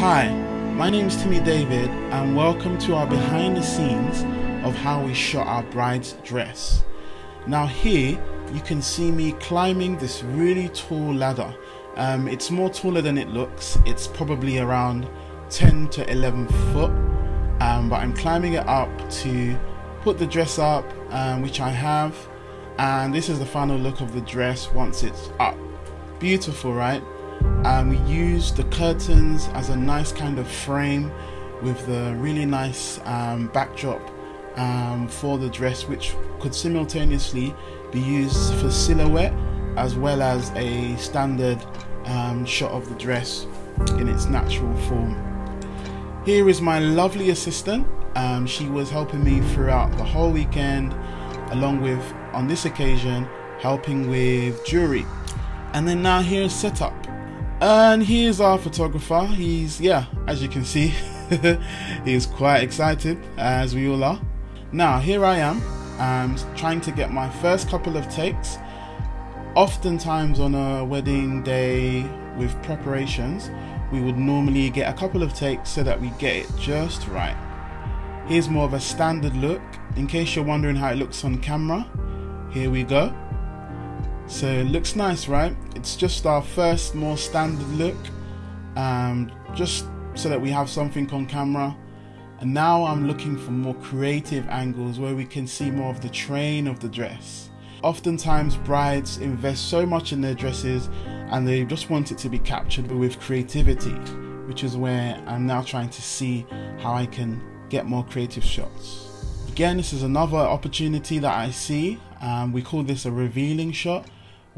Hi, my name is Timmy David, and welcome to our behind the scenes of how we shot our bride's dress. Now, here you can see me climbing this really tall ladder. Um, it's more taller than it looks, it's probably around 10 to 11 foot, um, but I'm climbing it up to put the dress up, um, which I have, and this is the final look of the dress once it's up. Beautiful, right? And we use the curtains as a nice kind of frame with the really nice um, backdrop um, for the dress, which could simultaneously be used for silhouette as well as a standard um, shot of the dress in its natural form. Here is my lovely assistant. Um, she was helping me throughout the whole weekend, along with, on this occasion, helping with jewelry. And then now here's setup. And here's our photographer. He's, yeah, as you can see, he's quite excited, as we all are. Now, here I am, I'm trying to get my first couple of takes. Oftentimes, on a wedding day with preparations, we would normally get a couple of takes so that we get it just right. Here's more of a standard look. In case you're wondering how it looks on camera, here we go. So it looks nice, right? It's just our first more standard look, um, just so that we have something on camera. And now I'm looking for more creative angles where we can see more of the train of the dress. Oftentimes, brides invest so much in their dresses and they just want it to be captured with creativity, which is where I'm now trying to see how I can get more creative shots. Again, this is another opportunity that I see. Um, we call this a revealing shot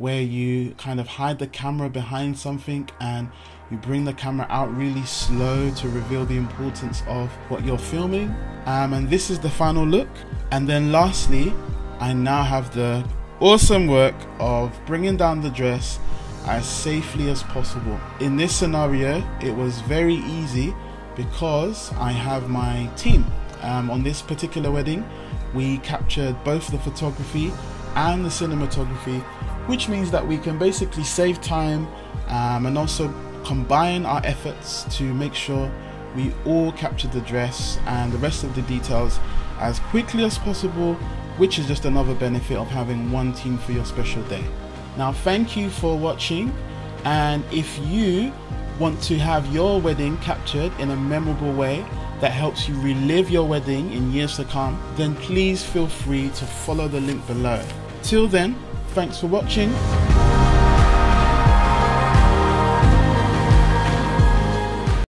where you kind of hide the camera behind something and you bring the camera out really slow to reveal the importance of what you're filming. Um, and this is the final look. And then lastly, I now have the awesome work of bringing down the dress as safely as possible. In this scenario, it was very easy because I have my team. Um, on this particular wedding, we captured both the photography and the cinematography which means that we can basically save time um, and also combine our efforts to make sure we all capture the dress and the rest of the details as quickly as possible, which is just another benefit of having one team for your special day. Now, thank you for watching, and if you want to have your wedding captured in a memorable way that helps you relive your wedding in years to come, then please feel free to follow the link below. Till then, Thanks for watching.